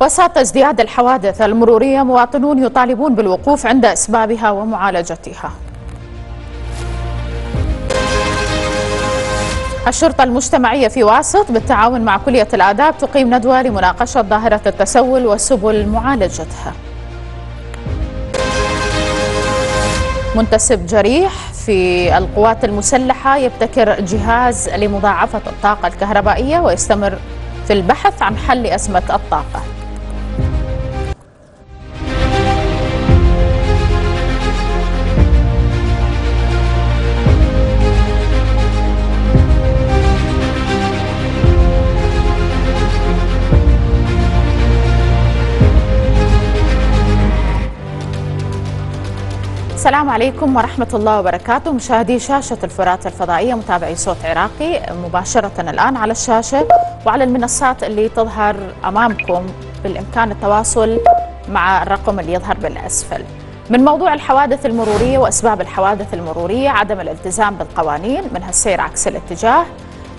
وسط ازدياد الحوادث المرورية مواطنون يطالبون بالوقوف عند أسبابها ومعالجتها. الشرطة المجتمعية في واسط بالتعاون مع كلية الآداب تقيم ندوة لمناقشة ظاهرة التسول وسبل معالجتها. منتسب جريح في القوات المسلحة يبتكر جهاز لمضاعفة الطاقة الكهربائية ويستمر في البحث عن حل أزمة الطاقة. السلام عليكم ورحمة الله وبركاته. مشاهدي شاشة الفرات الفضائية متابعي صوت عراقي مباشرة الآن على الشاشة وعلى المنصات اللي تظهر أمامكم بالإمكان التواصل مع الرقم اللي يظهر بالأسفل. من موضوع الحوادث المرورية وأسباب الحوادث المرورية عدم الالتزام بالقوانين منها السير عكس الاتجاه.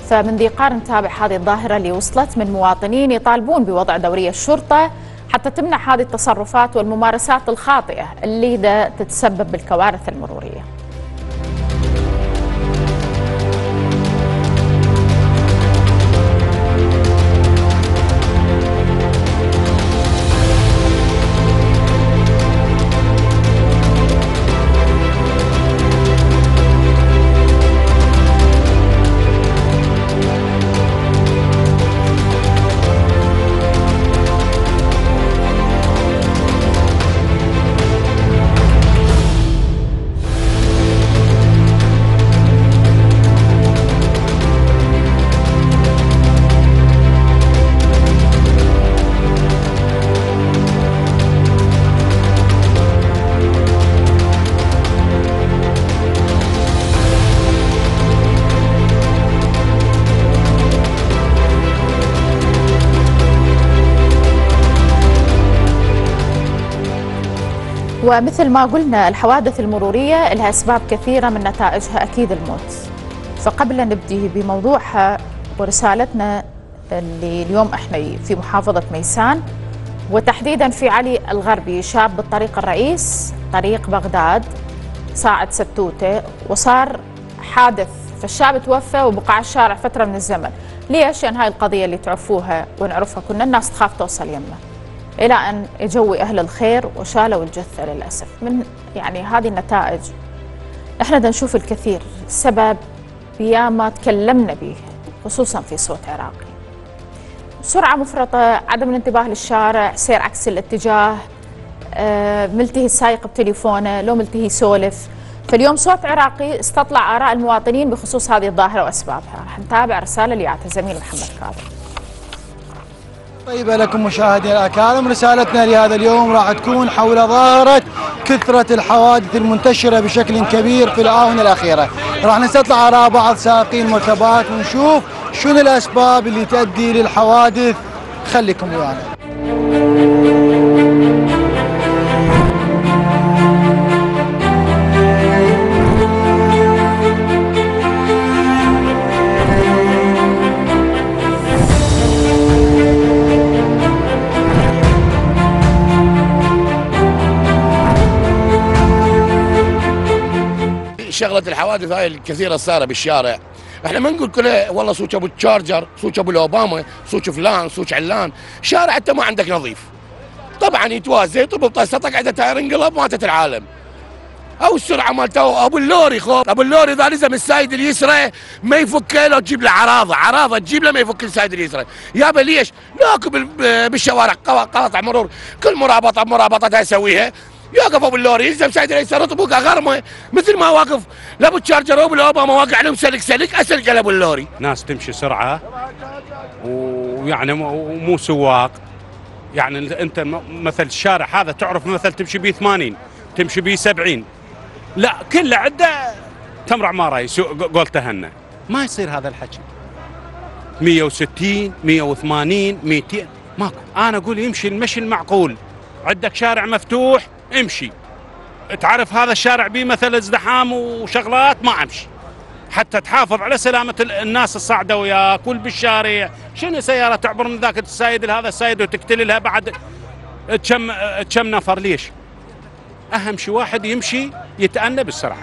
فمن ذي قار نتابع هذه الظاهرة اللي وصلت من مواطنين يطالبون بوضع دورية الشرطة حتى تمنع هذه التصرفات والممارسات الخاطئة اللي تتسبب بالكوارث المرورية. ومثل ما قلنا الحوادث المرورية لها أسباب كثيرة من نتائجها أكيد الموت. فقبل أن نبدي بموضوعها ورسالتنا اللي اليوم إحنا في محافظة ميسان وتحديدا في علي الغربي شاب بالطريق الرئيس طريق بغداد صاعد ستوتة وصار حادث. فالشاب توفى وبقى على الشارع فترة من الزمن. ليش؟ لأن هاي القضية اللي تعرفوها ونعرفها كنا الناس تخاف توصل يمه. إلى أن يجوي أهل الخير وشالوا الجثة للأسف. من يعني هذه النتائج إحنا بدنا نشوف الكثير السبب ياما تكلمنا به خصوصا في صوت عراقي. سرعة مفرطة عدم الانتباه للشارع سير عكس الاتجاه آه، ملتهي السايق بتليفونه لو ملتهي يسولف. فاليوم صوت عراقي استطلع آراء المواطنين بخصوص هذه الظاهرة وأسبابها. رح نتابع رسالة اللي زميل محمد كاظم. طيبة لكم مشاهدينا الأكارم. رسالتنا لهذا اليوم راح تكون حول ظاهرة كثرة الحوادث المنتشرة بشكل كبير في الآونة الأخيرة. راح نستطلع آراء بعض سائقين المركبات ونشوف شنو الأسباب اللي تؤدي للحوادث. خليكم ويانا. شغلة الحوادث هاي الكثيرة الصايره بالشارع. إحنا ما نقول كله والله صوت ابو التشارجر صوت ابو الاوباما صوت فلان صوت علان. شارع انت ما عندك نظيف. طبعا يتوازي يطب بطاسه تقعد تاير انقلب ماتت العالم. أو السرعة مالته أبو اللوري خوف. أبو اللوري اذا لزم السايد اليسرى ما يفك له تجيب له عراضة. عراضة تجيب له ما يفك السايد اليسرى. يابا ليش؟ ناكل بالشوارع قواطع مرور. كل مرابطة مرابطتها يسويها. يوقف ابو اللوري يلزم سايد اليسار طبقه غرمه مثل ما واقف. لابو تشارجر ابو الاوباما واقع لهم سلك سلك أسلك أبو اللوري. ناس تمشي سرعة. ويعني مو سواق. يعني انت مثل الشارع هذا تعرف مثل تمشي بيه 80 تمشي بيه 70 لا كله عنده تمر عماره قول تهنى. ما يصير هذا الحكي. 160 180 200 ماكو. أنا أقول يمشي المشي المعقول. عندك شارع مفتوح امشي. تعرف هذا الشارع بيه مثل ازدحام وشغلات؟ ما امشي. حتى تحافظ على سلامة ال- الناس الصاعدة وياك بالشارع شنو سيارة تعبر من ذاك ال side لهذا ال side وتقتل لها بعد؟ كم كم نفر؟ ليش؟ أهم شيء واحد يمشي يتأنى بالسرعة.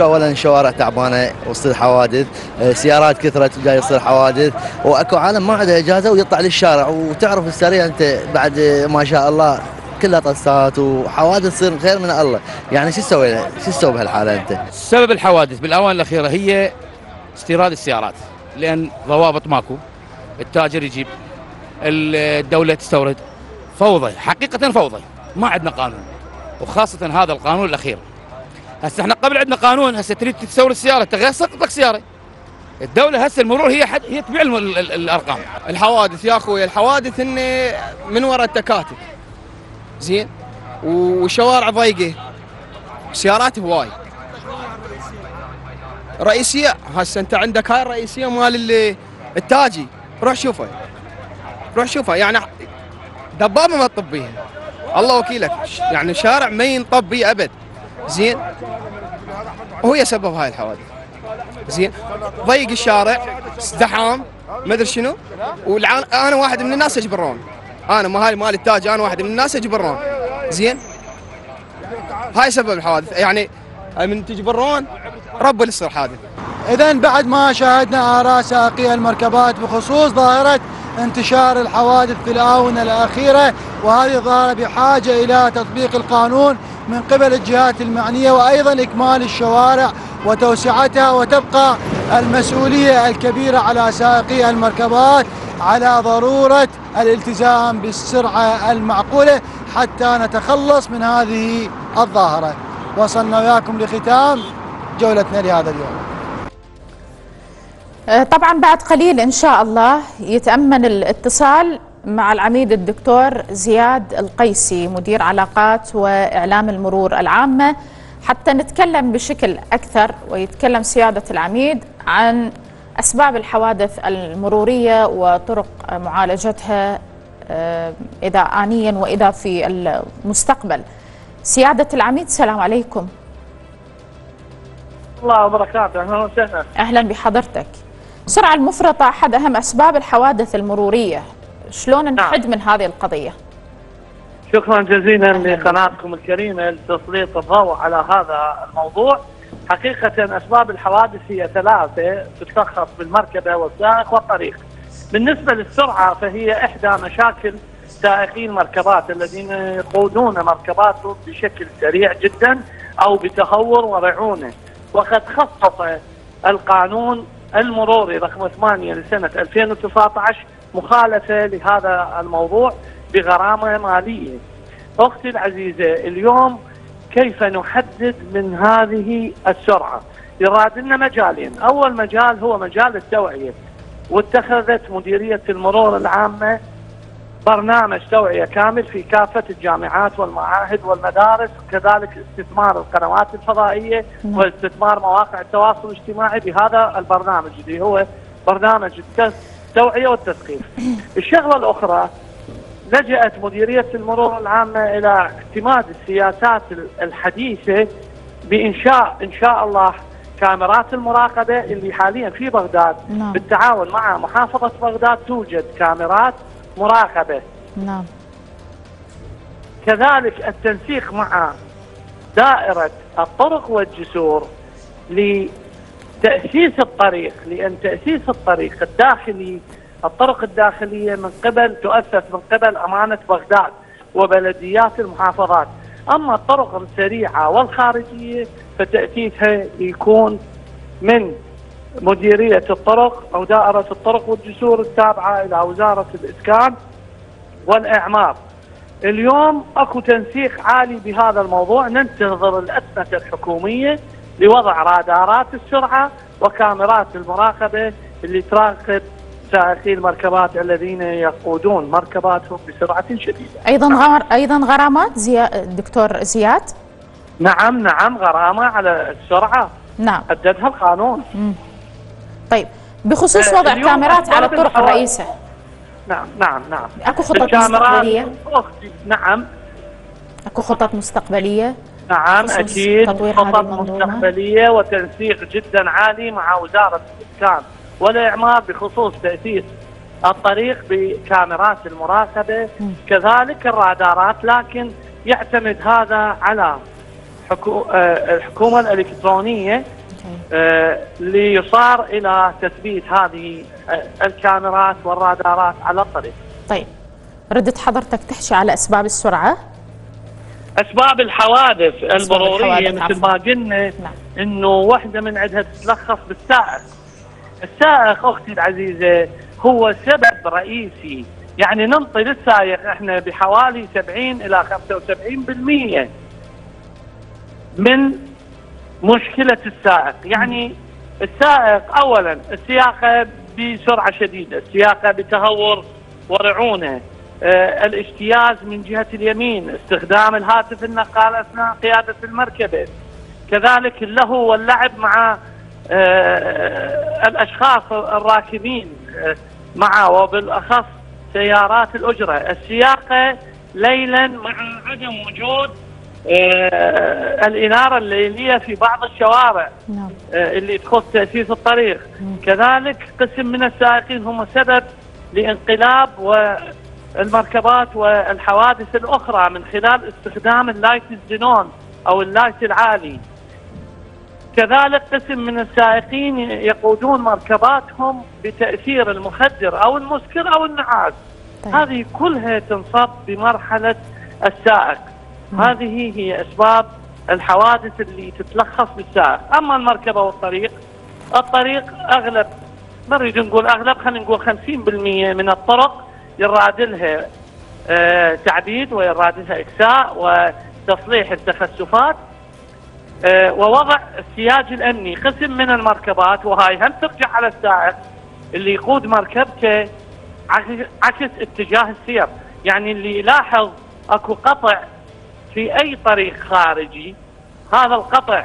اولا الشوارع تعبانة وسط الحوادث آه، سيارات كثرت جاي يصير حوادث. وأكو عالم ما عنده إجازة ويطلع للشارع. وتعرف السريع أنت بعد آه، ما شاء الله كلها طسات وحوادث تصير خير من الله. يعني شو تسوي؟ شو تسوي بهالحالة أنت؟ سبب الحوادث بالأوان الأخيرة هي استيراد السيارات لأن ضوابط ماكو. التاجر يجيب الدولة تستورد. فوضى حقيقة فوضى. ما عندنا قانون. وخاصة هذا القانون الأخير. هسه إحنا قبل عندنا قانون هسه تريد تستورد السيارة تغير سقطك سياره الدولة هسه المرور هي حد هي تبيع الأرقام. الحوادث يا أخوي الحوادث هن من وراء التكاتك. زين؟ والشوارع ضيقة. سيارات هواي. رئيسية هسه أنت عندك هاي الرئيسية مال التاجي. روح شوفها روح شوفها يعني دبابة ما تطب بيها الله وكيلك. يعني الشارع ما ينطب أبد. زين. وهو يسبب هاي الحوادث. زين. ضيق الشارع ازدحام ما أدري شنو. والعان أنا واحد من الناس اجبرون أنا ما هاي مال التاج أنا واحد من الناس اجبرون زين. هاي سبب الحوادث. يعني من تجبرون؟ رب اللي يصير حادث إذا بعد ما شاهدنا آراء سائقي المركبات بخصوص ظاهرة انتشار الحوادث في الآونة الأخيرة وهذه ظاهرة بحاجة إلى تطبيق القانون من قبل الجهات المعنية وأيضا إكمال الشوارع وتوسعتها وتبقى المسؤولية الكبيرة على سائقي المركبات على ضرورة الالتزام بالسرعة المعقولة حتى نتخلص من هذه الظاهرة. وصلنا وياكم لختام جولتنا لهذا اليوم. آه، طبعا بعد قليل إن شاء الله يتامن الاتصال. مع العميد الدكتور زياد القيسي مدير علاقات وإعلام المرور العامة حتى نتكلم بشكل أكثر ويتكلم سيادة العميد عن أسباب الحوادث المرورية وطرق معالجتها آه، اذا انيا وإذا في المستقبل. سيادة العميد السلام عليكم. الله وبركاته أهلا وسهلا أهلا بحضرتك. السرعه المفرطة أحد أهم أسباب الحوادث المرورية. شلون نحد من هذه القضية؟ شكرا جزيلا لقناتكم الكريمة لتسليط الضوء على هذا الموضوع. حقيقه أسباب الحوادث هي ثلاثة تتلخص بالمركبة والسائق والطريق. بالنسبة للسرعة فهي إحدى مشاكل سائقي المركبات الذين يقودون مركباتهم بشكل سريع جدا أو بتهور ورعونة. وقد خصص القانون المروري رقم 8 لسنة 2019 مخالفة لهذا الموضوع بغرامة مالية. أختي العزيزة اليوم كيف نحدد من هذه السرعة؟ يراد لنا مجالين، أول مجال هو مجال التوعية واتخذت مديرية المرور العامة برنامج توعية كامل في كافة الجامعات والمعاهد والمدارس كذلك استثمار القنوات الفضائية واستثمار مواقع التواصل الاجتماعي بهذا البرنامج اللي هو برنامج التوعية والتثقيف. الشغلة الأخرى لجأت مديرية المرور العامة إلى اعتماد السياسات الحديثة بإنشاء إن شاء الله كاميرات المراقبة اللي حاليا في بغداد نعم. بالتعاون مع محافظة بغداد توجد كاميرات مراقبة نعم. كذلك التنسيق مع دائرة الطرق والجسور لتأسيس الطريق لأن تأسيس الطريق الداخلي الطرق الداخلية من قبل تؤسس من قبل أمانة بغداد وبلديات المحافظات. أما الطرق السريعة والخارجية فتأسيسها يكون من مديرية الطرق أو دائرة الطرق والجسور التابعة إلى وزارة الإسكان والإعمار. اليوم أكو تنسيق عالي بهذا الموضوع ننتظر الأسمة الحكومية لوضع رادارات السرعة وكاميرات المراقبة اللي تراقب سائقي المركبات الذين يقودون مركباتهم بسرعة شديدة. أيضا غار أيضا غرامات زي... دكتور زياد؟ نعم نعم غرامة على السرعة. نعم. حددها القانون. طيب بخصوص آه، وضع كاميرات على الطرق الرئيسة نعم نعم نعم. أكو خطط أختي نعم. أكو خطط مستقبلية؟ نعم أكيد خطط؟ مستقبلية وتنسيق جدا عالي مع وزارة الاسكان والإعمار بخصوص تأسيس الطريق بكاميرات المراقبة كذلك الرادارات لكن يعتمد هذا على حكو... آه، الحكومة الإلكترونية. آه، ليصار إلى تثبيت هذه آه، الكاميرات والرادارات على الطريق. طيب ردت حضرتك تحكي على أسباب السرعة أسباب الحوادث المروريه مثل ما قلنا. إنه واحدة من عندها تتلخص بالسائق. السائق أختي العزيزة هو سبب رئيسي يعني ننطي للسائق إحنا بحوالي 70 إلى 75% من مشكلة السائق، يعني السائق اولا السياقة بسرعة شديدة، السياقة بتهور ورعونة، الاجتياز من جهة اليمين، استخدام الهاتف النقال أثناء قيادة المركبة، كذلك اللهو واللعب مع آه الأشخاص الراكبين آه مع وبالأخص سيارات الأجرة، السياقه ليلا مع عدم وجود آه الإنارة الليلية في بعض الشوارع نعم. آه، اللي تخص تأسيس الطريق. كذلك قسم من السائقين هم سبب لانقلاب والمركبات والحوادث الأخرى من خلال استخدام ال light ال xenon أو ال light العالي. كذلك قسم من السائقين يقودون مركباتهم بتأثير المخدر أو المسكر أو النعاس. طيب. هذه كلها تنصب بمرحلة السائق. هذه هي أسباب الحوادث اللي تتلخص بالسائق. أما المركبة والطريق الطريق أغلب ما نريد نقول أغلب خلينا نقول 50% من الطرق يراد لها آه تعديد ويراد لها إكساء وتصليح التخسفات. آه، ووضع السياج الأمني قسم من المركبات وهاي هم ترجع على السائق اللي يقود مركبته عكس- اتجاه السير. يعني اللي يلاحظ أكو قطع في أي طريق خارجي هذا القطع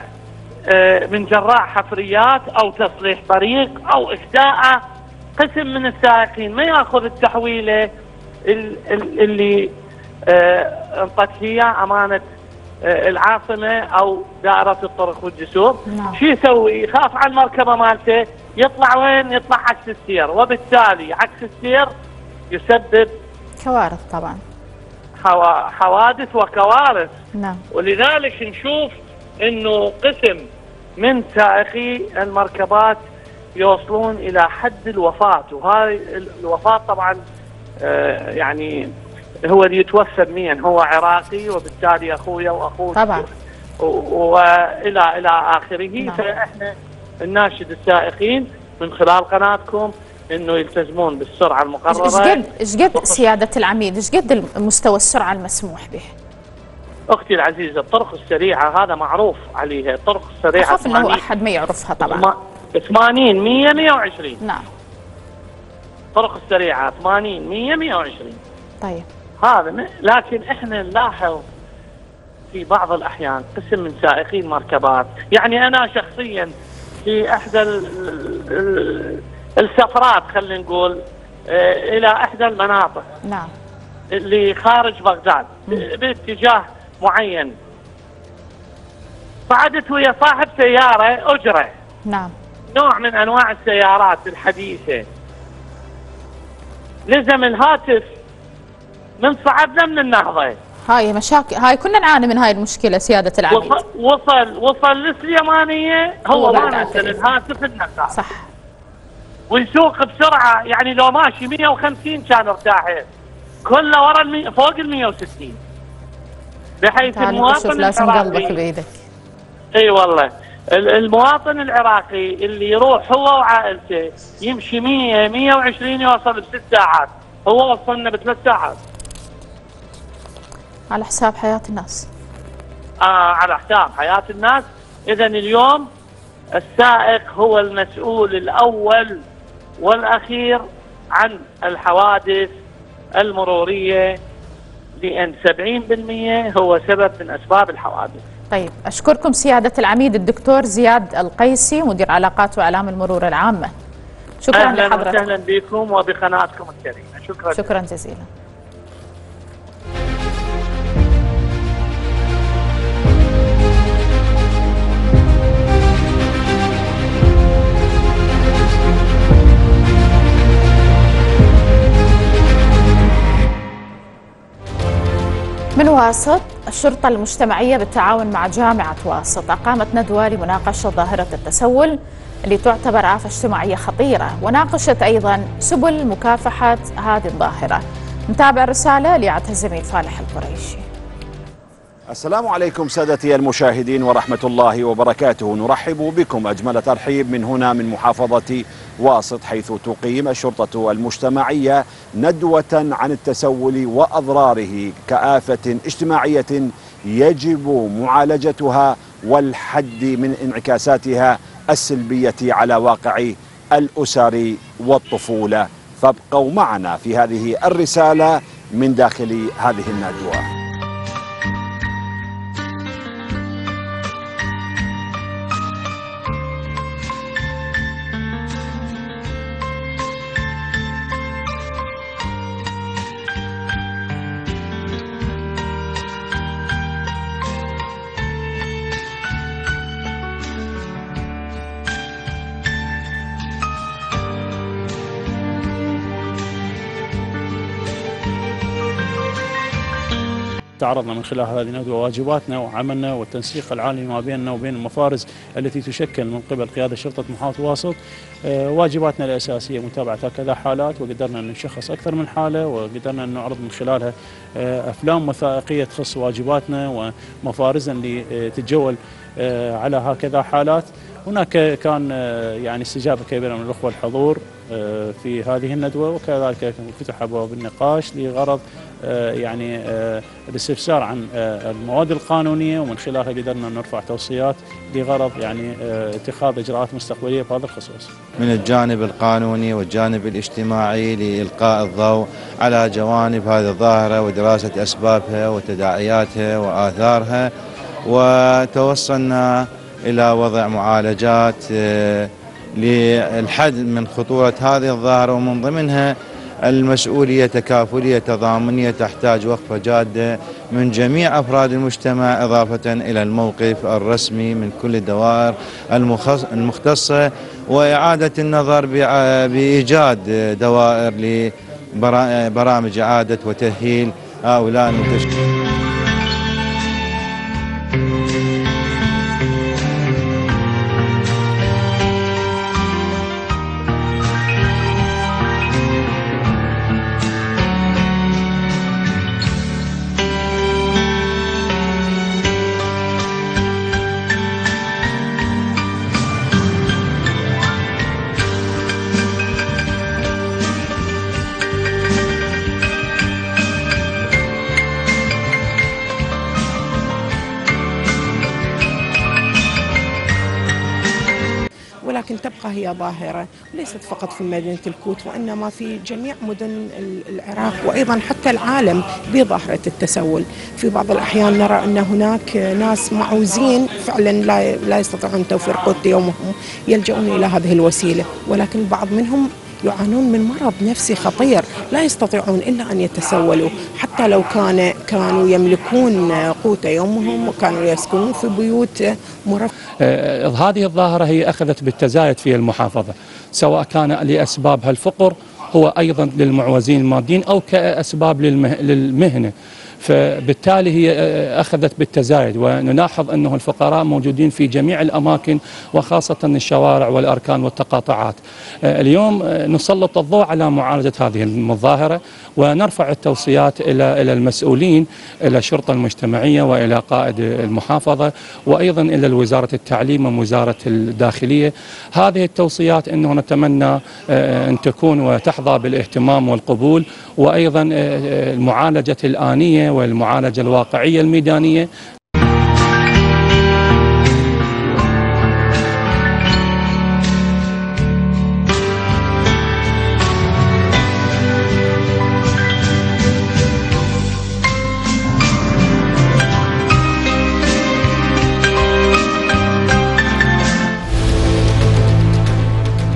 آه، من جراء حفريات أو تصليح طريق أو اهداء قسم من السائقين ما ياخذ التحويلة ال- ال- اللي آه، انطت هي أمانة آه، العاصمة أو دائرة الطرق والجسور. نعم. شو يسوي؟ يخاف على المركبة مالته يطلع وين؟ يطلع عكس السير. وبالتالي عكس السير يسبب كوارث طبعا. حوا- حوادث وكوارث. نعم. ولذلك نشوف إنه قسم من سائقي المركبات يوصلون إلى حد الوفاة. وهاي ال- الوفاة طبعا آه، يعني هو اللي يتوفى بمين هو عراقي وبالتالي اخويا واخوك طبعا. والى إلى آخره. نعم. فإحنا نناشد السائقين من خلال قناتكم إنه يلتزمون بالسرعة إيش المقرره قد إيش قد سيادة العميد؟ إيش قد مستوى السرعة المسموح به؟ أختي العزيزة الطرق السريعة هذا معروف عليها الطرق السريعة أخاف إنه 80 أحد ما يعرفها طبعا. 80 100 120 نعم. الطرق السريعة 80 100 120 طيب. هذا لكن إحنا نلاحظ في بعض الأحيان قسم من سائقين مركبات. يعني أنا شخصيا في إحدى ال- ال- السفرات خلينا نقول آه، إلى إحدى المناطق. نعم. اللي خارج بغداد. باتجاه معين. صعدت ويا صاحب سيارة أجرة. نعم. نوع من أنواع السيارات الحديثة. لزم الهاتف من صعدنا من النهضه هاي مشاكل هاي كنا نعاني من هاي المشكلة سيادة العميد. وصل وصل وصل للسليمانيه هو ما نزل. الهاتف النقال صح. ويسوق بسرعة يعني لو ماشي 150 كان ارتاحين كله ورا المي... فوق ال 160 بحيث المواطن لازم قلبك بإيدك. إي والله. ال- المواطن العراقي اللي يروح هو وعائلته يمشي 100 120 يوصل بست ساعات. هو وصلنا بثلاث ساعات. على حساب حياة الناس. آه على حساب حياة الناس. اذا اليوم السائق هو المسؤول الأول والأخير عن الحوادث المرورية لأن 70% هو سبب من أسباب الحوادث. طيب أشكركم سيادة العميد الدكتور زياد القيسي مدير علاقات وإعلام المرور العامة شكرا أهلا لحضرتك. وسهلا بكم وبقناتكم الكريمة، شكرا. شكرا جزيلا. من واسط الشرطة المجتمعية بالتعاون مع جامعة واسط أقامت ندوة لمناقشة ظاهرة التسول اللي تعتبر آفة اجتماعية خطيرة وناقشت أيضا سبل مكافحة هذه الظاهرة. نتابع الرسالة ليعتها الزميل فالح القريشي. السلام عليكم سادتي المشاهدين ورحمة الله وبركاته. نرحب بكم أجمل ترحيب من هنا من محافظة واسط حيث تقيم الشرطة المجتمعية ندوة عن التسول وأضراره كآفة اجتماعية يجب معالجتها والحد من انعكاساتها السلبية على واقع الأسر والطفولة. فابقوا معنا في هذه الرسالة من داخل هذه الندوة. تعرضنا من خلال هذه الندوة واجباتنا وعملنا والتنسيق العالمي ما بيننا وبين المفارز التي تشكل من قبل قيادة شرطة محافظة واسط. آه، واجباتنا الأساسية متابعة هكذا حالات وقدرنا أن نشخص أكثر من حالة وقدرنا أن نعرض من خلالها آه، أفلام وثائقية تخص واجباتنا ومفارزنا اللي تتجول آه، على هكذا حالات. هناك كان آه، يعني استجابة كبيرة من الأخوة الحضور آه، في هذه الندوة وكذلك فتح أبواب النقاش لغرض آه، يعني الاستفسار عن المواد القانونية ومن خلالها قدرنا نرفع توصيات لغرض يعني اتخاذ إجراءات مستقبلية بهذا الخصوص. من الجانب القانوني والجانب الاجتماعي لإلقاء الضوء على جوانب هذه الظاهرة ودراسة أسبابها وتداعياتها وآثارها وتوصلنا إلى وضع معالجات آه، للحد من خطورة هذه الظاهرة ومن ضمنها المسؤولية تكافلية تضامنية تحتاج وقفة جادة من جميع أفراد المجتمع إضافة إلى الموقف الرسمي من كل الدوائر المختصة وإعادة النظر بإيجاد دوائر لبرامج إعادة وتأهيل هؤلاء المتشكلين فقط في مدينة الكوت وإنما في جميع مدن ال- العراق وأيضا حتى العالم بظاهرة التسول. في بعض الأحيان نرى أن هناك ناس معوزين فعلا لا يستطيعون توفير قوت يومهم يلجؤون إلى هذه الوسيلة ولكن البعض منهم يعانون من مرض نفسي خطير لا يستطيعون إلا أن يتسولوا. حتى لو كان كانوا يملكون قوت يومهم وكانوا يسكنون في بيوت مرفهه آه، هذه الظاهرة هي أخذت بالتزايد في المحافظة سواء كان لأسبابها الفقر هو أيضا للمعوزين الماديين أو كأسباب للمه- للمهنة. فبالتالي هي آه، أخذت بالتزايد. ونلاحظ أنه الفقراء موجودين في جميع الأماكن وخاصة الشوارع والأركان والتقاطعات. آه، اليوم آه، نسلط الضوء على معالجة هذه الظاهرة ونرفع التوصيات إلى إلى المسؤولين إلى الشرطة المجتمعية وإلى قائد المحافظة وأيضا إلى وزارة التعليم ووزارة الداخلية. هذه التوصيات أنه نتمنى آه، أن تكون وتحظى بالإهتمام والقبول وأيضا آه، آه، المعالجة الآنية والمعالجة الواقعية الميدانية.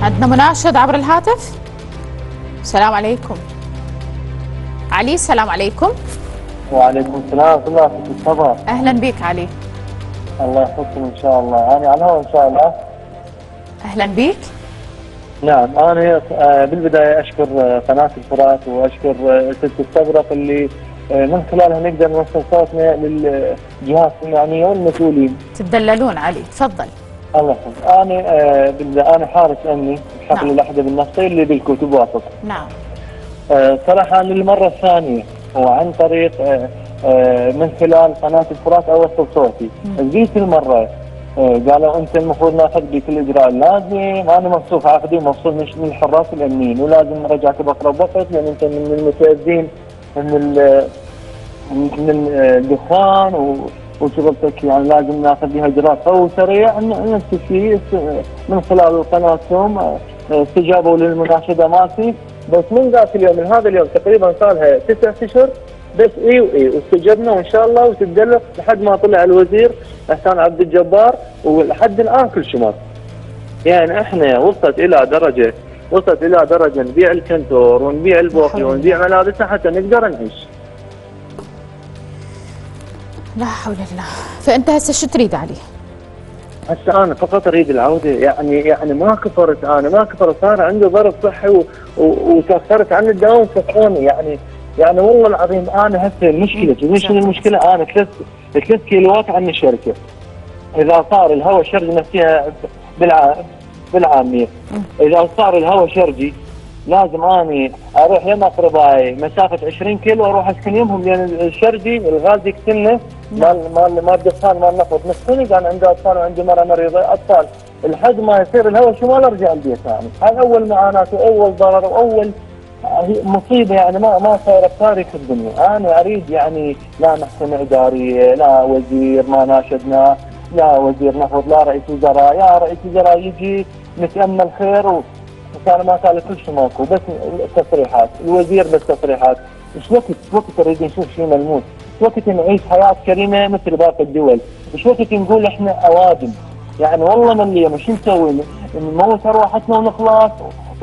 عندنا مناشد عبر الهاتف. السلام عليكم. علي السلام عليكم. وعليكم السلام ورحمة الله وبركاته. أهلا بك علي. الله يحفظكم إن شاء الله. أنا على الهواء إن شاء الله. أهلا بك. نعم أنا آه، بالبداية أشكر آه، قناة الفرات وأشكر آه، ست استبرق اللي من خلالها نقدر نوصل صوتنا للجهات المعنيه والمسؤولين. تدللون علي. تفضل. الله يحفظك. أنا أنا حارس أمني بحقل الاحدب النفطي اللي بالكتب واسط. نعم. صراحة أنا للمرة الثانية وعن طريق آه، آه، من خلال قناة الفرات أوصل صوتي. جيت المرة آه، قالوا أنت المفروض ناخذ بك الإجراء. اللازم أنا مبسوط عقدي ومبسوط من من الحراس الأمنيين ولازم نرجعك بأقرب وقت لأن أنت من المتأذين من من الدخان و وشغلتك يعني لازم ناخذ بها إجراء. قوي وسريع نفس الشيء من خلال قناتهم آه، استجابوا للمناشدة مالتي. بس من ذاك اليوم من هذا اليوم تقريبا صار لها تسع أشهر بس إي وإي واستجبنا وان شاء الله وتدلف لحد ما طلع الوزير أحسان عبد الجبار ولحد الآن كل شيء مر. يعني إحنا وصلت إلى درجة وصلت إلى درجة نبيع الكنتور ونبيع البوقي ونبيع ملابسنا حتى نقدر نعيش. لا حول الله فأنت هسه شو تريد علي هسه أنا فقط أريد العودة. يعني يعني ما كفرت أنا ما كفرت. صار عندي ظرف صحي و- و- وتاخرت عن الدوام كفروني يعني يعني والله العظيم أنا هسه المشكلة. تدري شنو المشكلة؟ أنا ثلاث ثلاث كيلوات عن الشركة إذا صار الهواء شرجي نفسها بالع... بالعامية. إذا صار الهواء شرجي لازم اني أروح يم اقربائي مسافة 20 كيلو أروح اسكن يمهم لأن الشرجي الغاز يقتلنا مال مال مال الدخان مال نفط مسكوني كان عندي اطفال وعندي مرة مريضة. اطفال لحد ما يصير الهواء شمال ارجع البيت يعني. هاي اول معاناة واول ضرر واول هي مصيبة يعني. ما ما صايرة بتاريخ الدنيا، أنا أريد يعني لا محكمه اداريه، لا وزير ما ناشدنا، لا وزير نفط، لا رئيس وزراء، يا رئيس وزراء يجي نتأمل خير و كان ما كان كل شيء ماكو بس التصريحات، الوزير بس تصريحات، إيش وقت إيش وقت نريد نشوف شيء ملموس؟ إيش وقت نعيش حياة كريمة مثل باقي الدول؟ إيش وقت نقول إحنا أوادم؟ يعني والله من اليوم شو نسوي؟ نموت ارواحنا ونخلص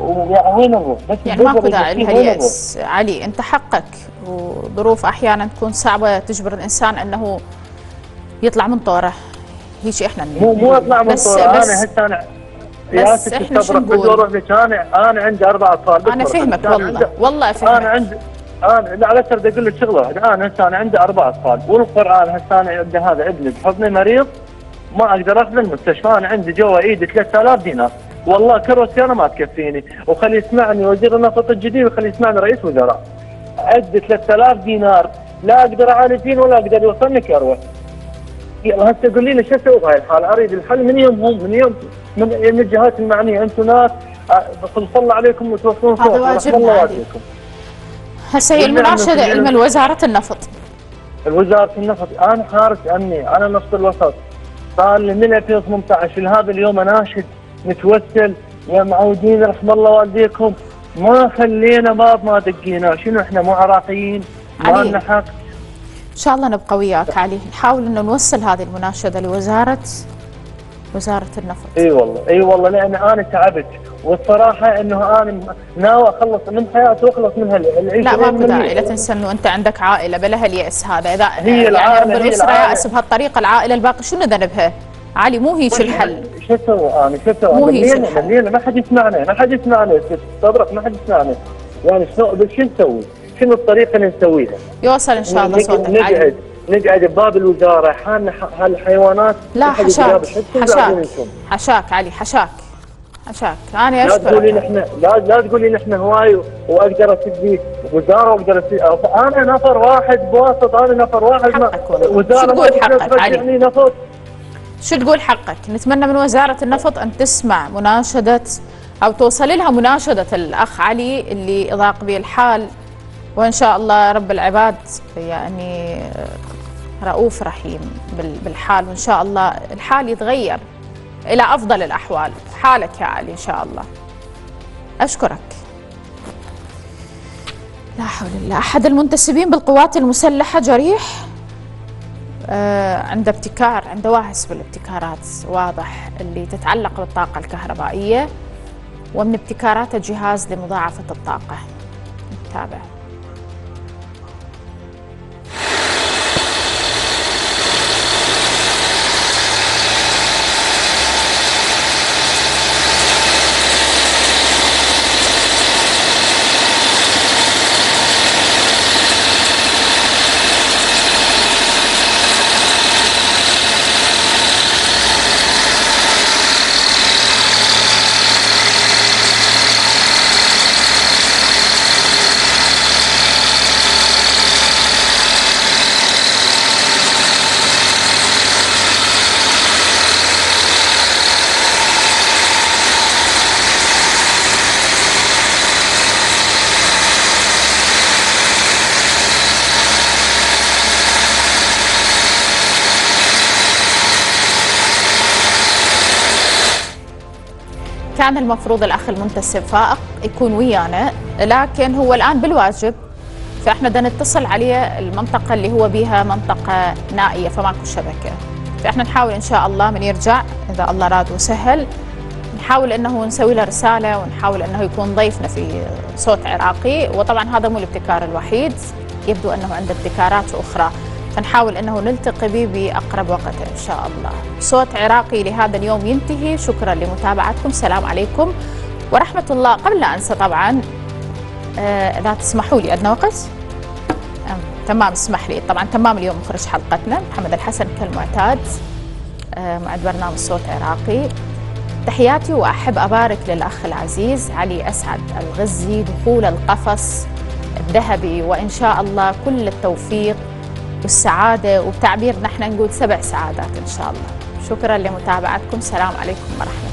ويعني وين نروح؟ بس يعني ماكو داعي اللي؟ لهاليأس علي أنت حقك وظروف أحيانا تكون صعبة تجبر الإنسان إنه يطلع من طورة هي شيء إحنا مو مو اطلع من بس طور أنا هسه أنا بس إحنا شو نقول؟ أنا أنا عندي أربع أطفال أنا فهمك والله. عندي- والله أنا فهمك. عندي أنا لا على بدي أقول لك شغلة. واحدة أنا هسه أنا عندي أربع أطفال. والقرآن هسه أنا عندي هذا ابني بحضني مريض ما أقدر أخذ المستشفى أنا عندي جوا إيدي 3000 دينار. والله كروسيانه ما تكفيني. وخلي يسمعني وزير النفط الجديد وخلي يسمعني رئيس وزراء. عندي 3000 دينار. لا أقدر اعالجين ولا أقدر يوصلني كروة. يلا هسه قول لي شو أسوي بهاي الحاله أريد الحل من يومهم من يوم من, من الجهات المعنيه أنتم ناس آه، صلى الله عليكم وتوفون صوت الله علي. والديكم هسه هي قلنا المناشدة إنه في- علم وزارة النفط. الوزارة النفط أنا حارس أمني أنا نص الوسط. صار لي من 2018 لهذا اليوم أناشد نتوسل يا معودين رحم الله والديكم. ما خلينا باب ما دقينا شنو إحنا مو عراقيين؟ ما. لنا حق. إن شاء الله نبقى وياك علي. نحاول إنه نوصل هذه المناشدة لوزارة وزاره النفط. إي والله إي والله لأن أنا تعبت. والصراحة إنه أنا ناوي أخلص من حياتي وأخلص من هالعيشه لا ماكو داعي. لا تنسى إنه أنت عندك عائلة بلا هاليأس هذا. إذا هي يعني الأسرة العائلة. يأس بهالطريقة العائلة الباقي شنو ذنبها؟ علي مو هيك الحل. شو أسوي أنا؟ شو أسوي مو هي ملينا الحل. ما حد يسمعنا ما حد يسمعنا استبرق ما حد يسمعنا يعني شنو شو نسوي؟ شنو الطريقة اللي نسويها؟ يوصل إن شاء الله صوتك علي نقعد بباب الوزارة. حالنا ح- هالحيوانات لا حشاك حشاك. حشاك علي حشاك. حشاك. أنا لا تقولي اشكرك نحن لا لا تقولي نحن هواي وأقدر اسد وزارة وأقدر اسد أنا نفر واحد بواسط أنا نفر واحد ما وزاره شو تقول حقك علي؟ نفط شو تقول حقك؟ نتمنى من وزارة النفط أن تسمع مناشدة أو توصل لها مناشدة الأخ علي اللي ضاق به الحال. وإن شاء الله رب العباد يعني رؤوف رحيم بال- بالحال وإن شاء الله الحال يتغير إلى أفضل الأحوال. حالك يا علي إن شاء الله. أشكرك. لا حول الله. أحد المنتسبين بالقوات المسلحة جريح؟ آه، عنده ابتكار عنده واهس بالابتكارات واضح اللي تتعلق بالطاقة الكهربائية ومن ابتكارات الجهاز لمضاعفة الطاقة. نتابع. كان المفروض الأخ المنتسب فائق يكون ويانا لكن هو الآن بالواجب. فإحنا بدنا نتصل عليه المنطقة اللي هو بيها منطقة نائية فماكو شبكة. فإحنا نحاول إن شاء الله من يرجع إذا الله راد وسهل نحاول إنه نسوي له رسالة ونحاول إنه يكون ضيفنا في صوت عراقي. وطبعا هذا مو الابتكار الوحيد يبدو إنه عنده ابتكارات أخرى. فنحاول أنه نلتقي به بأقرب وقت إن شاء الله. صوت عراقي لهذا اليوم ينتهي، شكرا لمتابعتكم، سلام عليكم ورحمة الله، قبل لا أنسى طبعا آه لا تسمحوا لي وقت؟ آه تمام اسمح لي، طبعا تمام اليوم مخرج حلقتنا محمد الحسن كالمعتاد آه معد برنامج صوت عراقي. تحياتي وأحب أبارك للأخ العزيز علي أسعد الغزي دخول القفص الذهبي وإن شاء الله كل التوفيق والسعادة وبتعبيرنا إحنا نقول سبع سعادات إن شاء الله. شكرا لمتابعتكم. سلام عليكم ورحمة